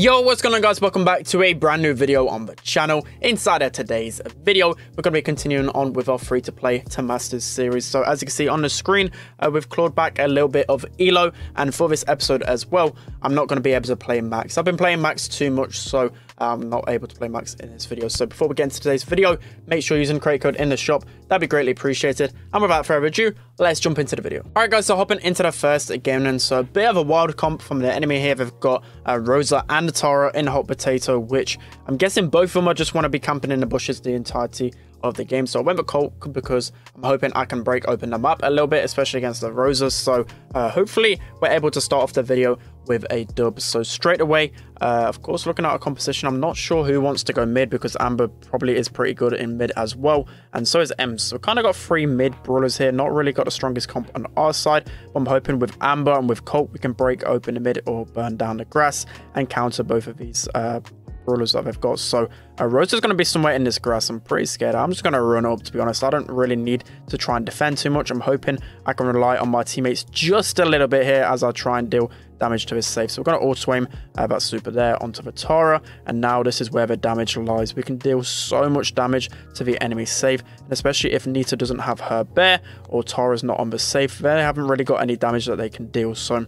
Yo, what's going on guys? Welcome back to a brand new video on the channel. Inside of today's video, we're going to be continuing on with our free-to-play to Masters series. So as you can see on the screen, uh, we've clawed back a little bit of Elo. And for this episode as well, I'm not going to be able to play Max. I've been playing Max too much, so I'm not able to play Max in this video. So before we get into today's video, make sure you're using create code in the shop. That'd be greatly appreciated. And without further ado, let's jump into the video. All right, guys, so hopping into the first game then. So a bit of a wild comp from the enemy here. They've got uh, Rosa and Tara in Hot Potato, which I'm guessing both of them are just want to be camping in the bushes the entirety of the game. So I went with Colt because I'm hoping I can break open them up a little bit, especially against the Rosas. So uh, hopefully we're able to start off the video with a dub. So straight away, uh, of course, looking at our composition, I'm not sure who wants to go mid because Amber probably is pretty good in mid as well. And so is Emz. So kind of got three mid brawlers here. Not really got the strongest comp on our side. But I'm hoping with Amber and with Colt, we can break open the mid or burn down the grass and counter both of these uh, brawlers that they've got. So Rose is going to be somewhere in this grass. I'm pretty scared. I'm just going to run up, to be honest. I don't really need to try and defend too much. I'm hoping I can rely on my teammates just a little bit here as I try and deal damage to his safe. So we're going to auto-aim uh, that super there onto the Tara. And now this is where the damage lies. We can deal so much damage to the enemy safe. And especially if Nita doesn't have her bear or Tara's not on the safe. They haven't really got any damage that they can deal. So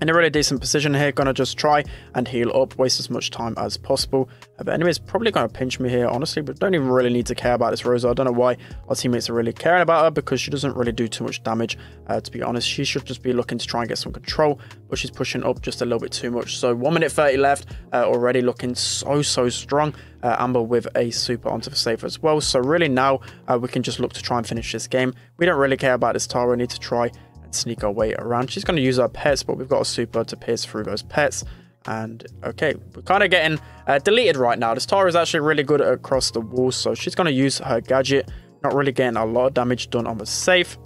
in a really decent position here. Gonna just try and heal up, waste as much time as possible. Uh, but enemy's probably gonna pinch me here, honestly, but don't even really need to care about this Rosa. I don't know why our teammates are really caring about her because she doesn't really do too much damage. Uh, to be honest, she should just be looking to try and get some control, but she's pushing up just a little bit too much. So 1 minute 30 left, uh, already looking so, so strong. Uh, Amber with a super onto the safe as well. So really now uh, we can just look to try and finish this game. We don't really care about this Tara. We need to try sneak our way around. She's going to use our pets, but we've got a super to pierce through those pets. And okay, we're kind of getting uh, deleted right now. This Tara is actually really good across the wall, so she's going to use her gadget. Not really getting a lot of damage done on the safe.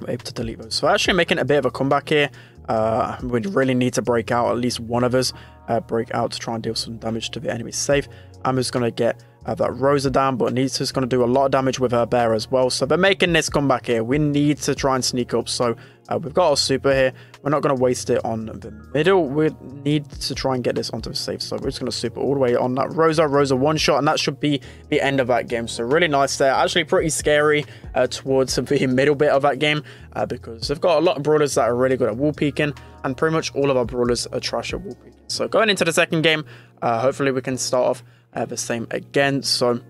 We're able to delete those. So actually making a bit of a comeback here. Uh, we really need to break out, at least one of us uh, break out to try and deal some damage to the enemy safe. I'm just going to get uh, that Rosa down, but Nita's going to do a lot of damage with her bear as well. So they're making this comeback here. We need to try and sneak up. So uh, we've got our super here. We're not going to waste it on the middle. We need to try and get this onto the safe. So we're just going to super all the way on that Rosa. Rosa one shot, and that should be the end of that game. So really nice there. Actually pretty scary uh, towards the middle bit of that game uh, because they've got a lot of brawlers that are really good at wall peeking, and pretty much all of our brawlers are trash at wall peeking. So going into the second game, uh, hopefully we can start off uh, the same again. So,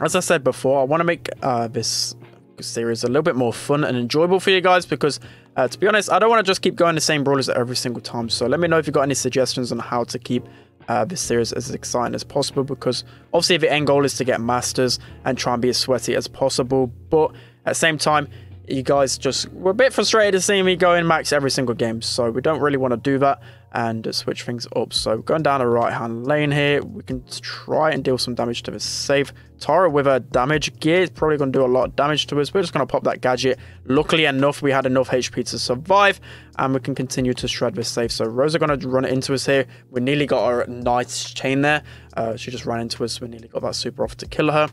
as I said before, I want to make uh, this series a little bit more fun and enjoyable for you guys because, uh, to be honest, I don't want to just keep going the same brawlers every single time. So let me know if you've got any suggestions on how to keep uh, this series as exciting as possible because obviously the end goal is to get masters and try and be as sweaty as possible. But at the same time, you guys just were a bit frustrated to see me going max every single game. So we don't really want to do that and switch things up. So going down the right hand lane here, we can try and deal some damage to this safe. Tara with a damage gear is probably going to do a lot of damage to us. We're just going to pop that gadget. Luckily enough, we had enough HP to survive and we can continue to shred this safe. So Rosa going to run into us here. We nearly got our nice chain there. Uh, she just ran into us. We nearly got that super off to kill her.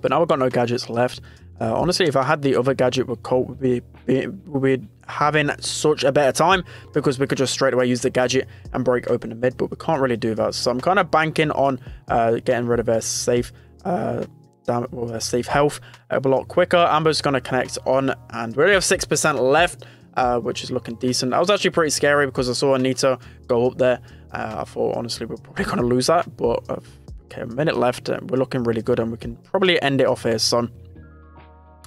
But now we've got no gadgets left. Uh, honestly, if I had the other gadget with Colt, we'd be, we'd be having such a better time because we could just straight away use the gadget and break open the mid, but we can't really do that. So I'm kind of banking on uh, getting rid of their safe uh, damn, well, their safe health a lot quicker. Amber's going to connect on, and we only have 6% left, uh, which is looking decent. That was actually pretty scary because I saw Anita go up there. Uh, I thought, honestly, we're probably going to lose that, but uh, okay, a minute left. And we're looking really good, and we can probably end it off here. So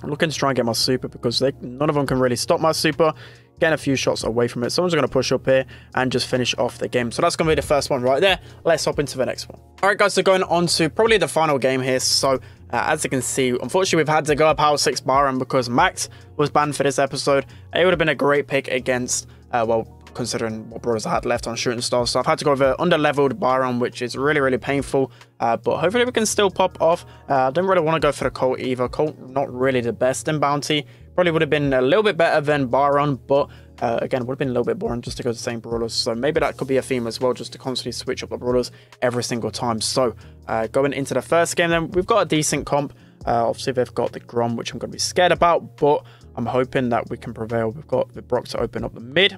I'm looking to try and get my super because they, none of them can really stop my super. Getting a few shots away from it. Someone's going to push up here and just finish off the game. So that's going to be the first one right there. Let's hop into the next one. All right, guys, so going on to probably the final game here. So uh, as you can see, unfortunately, we've had to go up Power 6 Byron because Max was banned for this episode. It would have been a great pick against, uh, well, considering what brawlers I had left on shooting stars. So I've had to go with an under-leveled Byron, which is really, really painful. Uh, but hopefully we can still pop off. Uh, I don't really want to go for the Colt either. Colt, not really the best in Bounty. Probably would have been a little bit better than Byron, but uh, again, would have been a little bit boring just to go to the same brawlers. So maybe that could be a theme as well, just to constantly switch up the brawlers every single time. So uh, going into the first game then, we've got a decent comp. Uh, obviously, they've got the Grom, which I'm going to be scared about, but I'm hoping that we can prevail. We've got the Brock to open up the mid.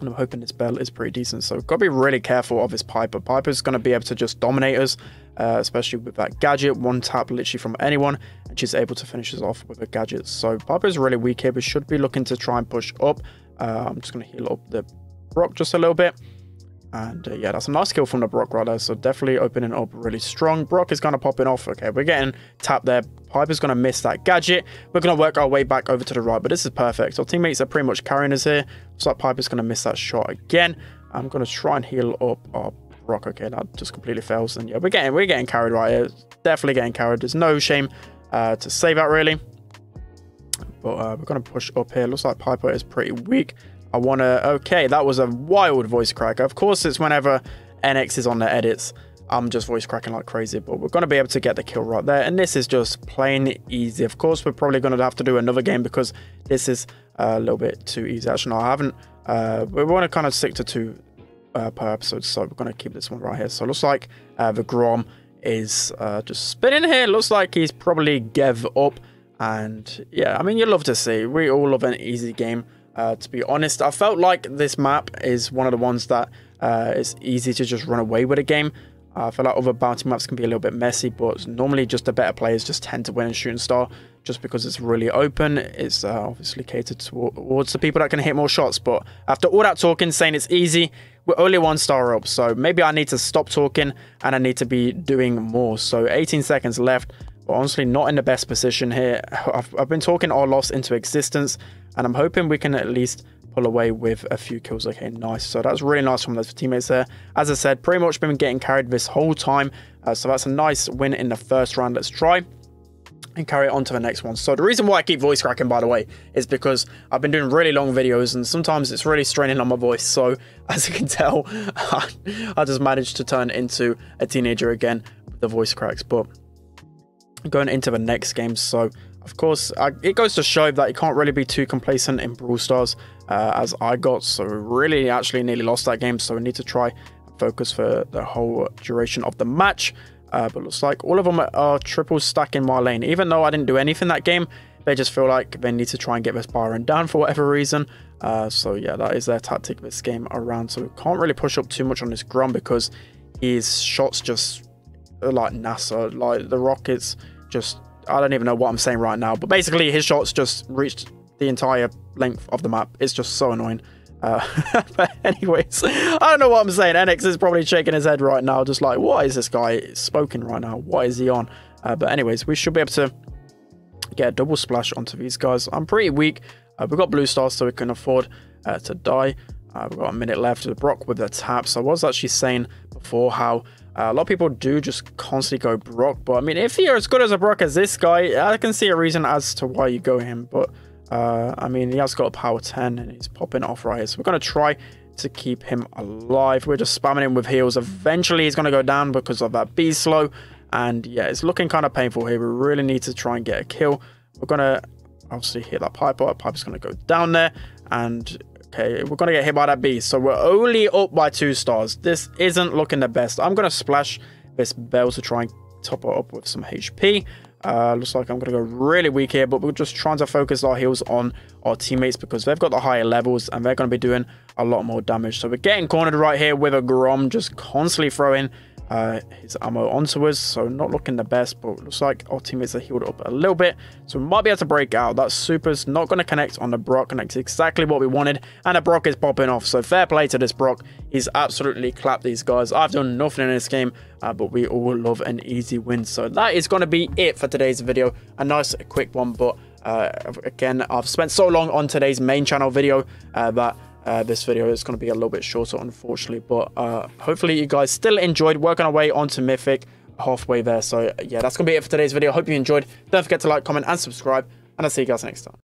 And I'm hoping this Belle is pretty decent. So got to be really careful of this Piper. Piper's going to be able to just dominate us, uh, especially with that gadget. One tap literally from anyone. And she's able to finish us off with a gadget. So Piper's really weak here. We should be looking to try and push up. Uh, I'm just going to heal up the Brock just a little bit. And uh, yeah, that's a nice kill from the Brock right. So definitely opening up really strong. Brock is kind of popping off. Okay, we're getting tapped there. Piper's going to miss that gadget. We're going to work our way back over to the right, but this is perfect. Our teammates are pretty much carrying us here. Looks like Piper's going to miss that shot again. I'm going to try and heal up our Brock. Okay, that just completely fails. And yeah, we're getting we're getting carried right here. Definitely getting carried. There's no shame uh, to say that really. But uh, we're going to push up here. Looks like Piper is pretty weak. I want to... Okay, that was a wild voice crack. Of course, it's whenever NX is on the edits. I'm just voice cracking like crazy, but we're going to be able to get the kill right there. And this is just plain easy. Of course, we're probably going to have to do another game because this is a little bit too easy. Actually, no, I haven't. Uh, we want to kind of stick to two uh, per episode, so we're going to keep this one right here. So it looks like uh, the Grom is uh, just spinning here. Looks like he's probably gave up. And yeah, I mean, you love to see. We all love an easy game. Uh, to be honest, I felt like this map is one of the ones that uh, is easy to just run away with a game. Uh, I feel like other bounty maps can be a little bit messy, but normally just the better players just tend to win in Shooting Star just because it's really open. It's uh, obviously catered towards the people that can hit more shots. But after all that talking, saying it's easy, we're only one star up. So maybe I need to stop talking and I need to be doing more. So 18 seconds left. But honestly, not in the best position here. I've, I've been talking our loss into existence and I'm hoping we can at least pull away with a few kills. Okay, nice. So that's really nice from those teammates there. As I said, pretty much been getting carried this whole time. Uh, so that's a nice win in the first round. Let's try and carry on to the next one. So the reason why I keep voice cracking, by the way, is because I've been doing really long videos and sometimes it's really straining on my voice. So as you can tell, I just managed to turn into a teenager again with the voice cracks. But going into the next game, so of course, uh, it goes to show that you can't really be too complacent in Brawl Stars uh, as I got. So really actually nearly lost that game. So we need to try focus for the whole duration of the match. Uh, but looks like all of them are triple stacking my lane. Even though I didn't do anything that game, they just feel like they need to try and get this Byron down for whatever reason. Uh, so yeah, that is their tactic this game around. So we can't really push up too much on this Grom because his shots just like NASA. Like the rockets just I don't even know what I'm saying right now, but basically his shots just reached the entire length of the map. It's just so annoying. Uh, but anyways, I don't know what I'm saying. NX is probably shaking his head right now, just like, what is this guy spoken right now? What is he on? Uh, but anyways, we should be able to get a double splash onto these guys. I'm pretty weak. Uh, we've got blue stars, so we can afford uh, to die. Uh, we've got a minute left. Brock with the tap. So I was actually saying before how uh, a lot of people do just constantly go Brock, but I mean, if you're as good as a Brock as this guy, I can see a reason as to why you go him. But uh, I mean, he has got a power 10 and he's popping off right here. So we're going to try to keep him alive. We're just spamming him with heals. Eventually, he's going to go down because of that Bea slow. And yeah, it's looking kind of painful here. We really need to try and get a kill. We're going to obviously hit that pipe Piper. Piper's going to go down there. And Okay, we're going to get hit by that beast. So we're only up by two stars. This isn't looking the best. I'm going to splash this Belle to try and top it up with some HP. Uh, looks like I'm going to go really weak here, but we're just trying to focus our heals on our teammates because they've got the higher levels and they're going to be doing a lot more damage. So we're getting cornered right here with a Grom just constantly throwing uh, his ammo onto us. So not looking the best, but looks like our teammates are healed up a little bit. So we might be able to break out. That super's not going to connect on the Brock. Connects exactly what we wanted. And the Brock is popping off. So fair play to this Brock. He's absolutely clapped these guys. I've done nothing in this game, uh, but we all love an easy win. So that is going to be it for today's video. A nice quick one, but uh, again, I've spent so long on today's main channel video uh, that uh, this video is going to be a little bit shorter, unfortunately. But uh, hopefully you guys still enjoyed working our way onto Mythic halfway there. So yeah, that's going to be it for today's video. Hope you enjoyed. Don't forget to like, comment, and subscribe. And I'll see you guys next time.